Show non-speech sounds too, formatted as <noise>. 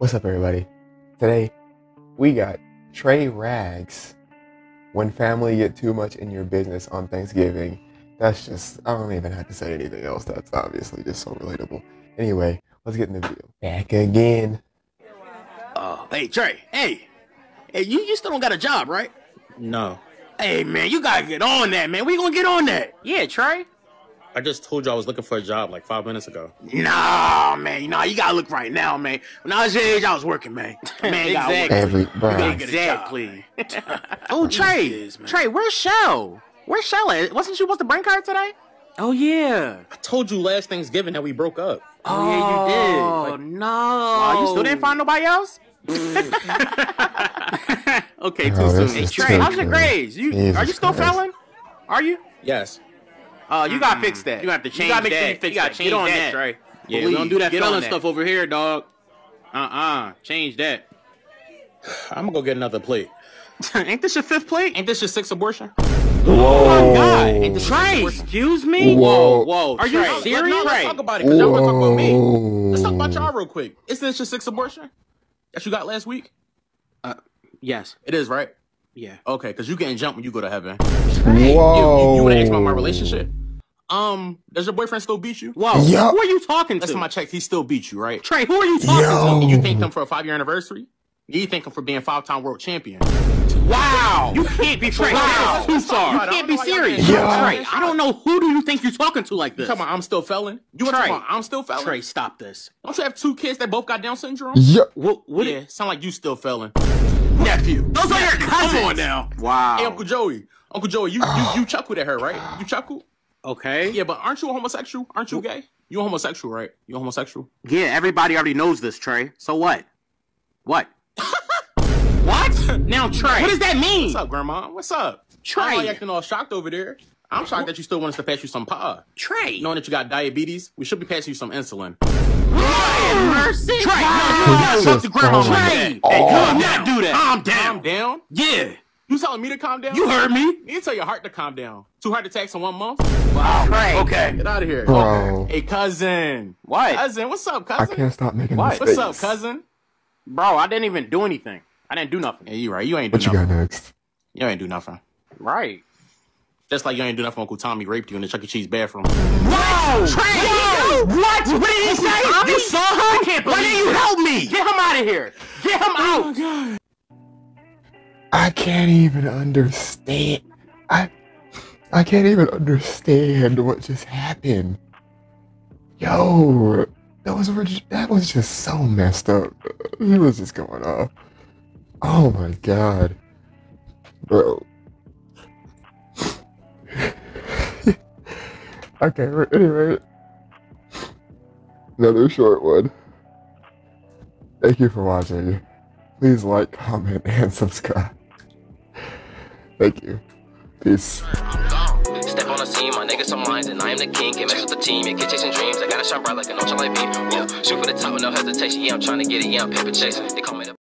What's up, everybody? Today, we got Tra Rags. When family get too much in your business on Thanksgiving, that's just, I don't even have to say anything else. That's obviously just so relatable. Anyway, let's get in the video. Back again. Oh, hey Trey, hey, hey, you, you still don't got a job, right? No. Hey man, you gotta get on that, man. We gonna get on that. Yeah, Trey. I just told you I was looking for a job like five minutes ago. Nah, man, nah, you gotta look right now, man. When I was your age, I was working, man. Man, <laughs> exactly. Every, bro. Exactly. <laughs> <laughs> oh, Trey, Trey, where's Shell? Where's Shell at? Wasn't she supposed to bring her today? Oh yeah. I told you last Thanksgiving that we broke up. Oh, yeah, you did. Oh no. Wow, you still didn't find nobody else? okay, too Oh, soon. this Hey, Trey, how's your grades? You are you still Christ. failing? Are you? Yes. Uh, you gotta fix that. You have to change gotta make that. sure you fix You gotta that. change Get on that, that, Trey. Yeah, Please. we don't do that Get failing on stuff stuff over here, dog. Uh-uh. Change that. I'm gonna go get another plate. <laughs> Ain't this your fifth plate? Ain't this your sixth abortion? Oh my God! Ain't this Trey, your excuse me. Whoa. Whoa, Are you Trey. serious? No, let's Trey. talk about it, because y'all wanna talk about me. Let's talk about y'all real quick. Isn't this your sixth abortion that you got last week? Yes. It is, right? Yeah. Okay, because you getting jumped when you go to heaven. Whoa. You, you, you wanna ask about my relationship? Um, does your boyfriend still beat you? Whoa. Yo. Who are you talking to? Last to? time I checked, he still beat you, right? Trey, who are you talking Yo. And you thanked him for a five-year anniversary? You thank him for being five-time world champion. Wow. You can't be Trey. Wow. That's too far. I You can't be why y'all serious. Yo. Trey, I don't know who do you think you're talking to like You this. talking about I'm still felon? You were Trey. talking about I'm still felon? Trey, stop this. Don't you have two kids that both got Down syndrome? Yeah. What? What? yeah, sound like you still felon. Nephew. Those are your cousins. Come on now. Wow. Hey, Uncle Joey. Uncle Joey, you, you you chuckled at her, right? You chuckled? Okay. Yeah, but aren't you a homosexual? Aren't you gay? You a homosexual, right? You a homosexual? Yeah, everybody already knows this, Trey. So what? What? <laughs> what? Now, Trey. What does that mean? What's up, Grandma? What's up? Trey. You acting all shocked over there? I'm shocked that you still want us to pass you some pod. Trey. Knowing that you got diabetes, we should be passing you some insulin. mercy. Trey, no, no, no, just no, grandma. Trey, hey, calm Not do that. Calm down. Calm down. Yeah. You telling me to calm down? You heard me. You need to tell your heart to calm down. Two heart attacks in one month? Wow. Trey. Okay. Get out of here. Bro. Hey, cousin. What? Cousin, what's up, cousin? I can't stop making What? mistakes. What's up, cousin? Bro, I didn't even do anything. I didn't do nothing. Yeah, you right. You ain't do What you got next? You ain't do nothing. Right. Just like you ain't do nothing when Uncle Tommy raped you in the Chuck E. Cheese bathroom. Whoa! Trey! What? What did he say? You saw him? I can't believe Why didn't you help me? Get him out of here. Get him oh out. I can't even understand. I I can't even understand what just happened. Yo, that was that was just so messed up. He was just going off. Oh my god, bro. <laughs> okay, anyway, another short one. Thank you for watching. Please like, comment, and subscribe. Thank you. Peace. Step on the scene, my niggas some lines, and I am the king. Can't mess with the team, yeah, keep chasing dreams. I gotta shine bright like an ultralight beam. Yeah, shoot for the top with no hesitation. Yeah, I'm trying to get it. Yeah, I'm paper chasing. They call me the